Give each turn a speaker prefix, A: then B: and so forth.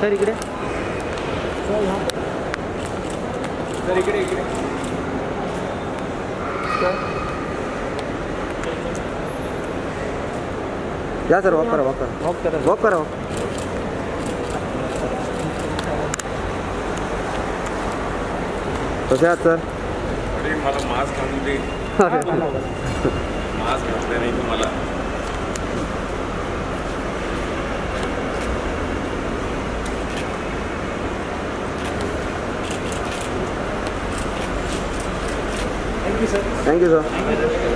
A: Sir इकडे.
B: Sir इकडे इकडे.
C: या सर वॉक करा वॉक करा.
A: वॉक करा
C: वॉक करा. कसे आहात सर?
B: अरे मला मास्क आणून दे. मास्क घातलं नाही तुम्हाला
C: यू सर